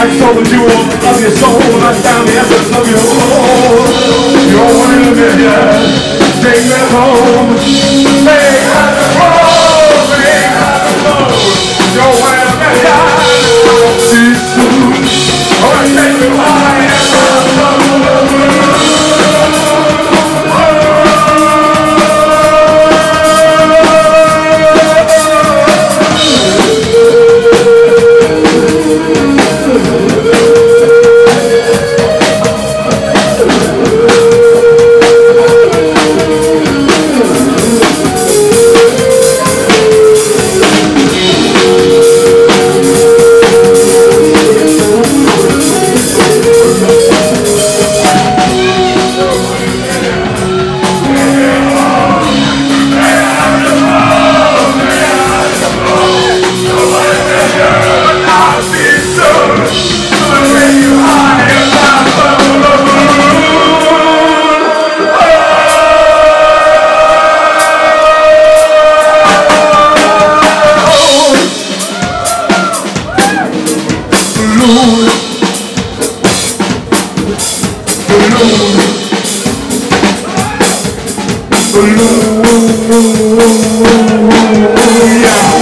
I told you all of your soul, I found the essence of your. Oh, yeah.